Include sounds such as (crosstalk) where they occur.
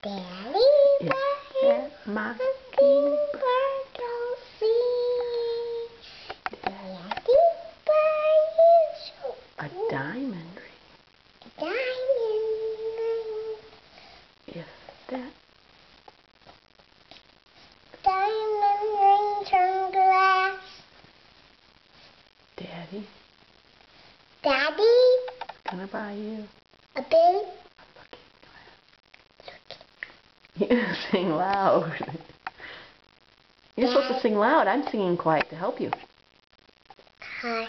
Billy the mockingbird goes singing. Daddy buys you a diamond ring. A diamond ring. If that diamond ring turn glass. Daddy. Daddy. Gonna buy you a big (laughs) You sing loud. You're supposed to sing loud. I'm singing quiet to help you. Don't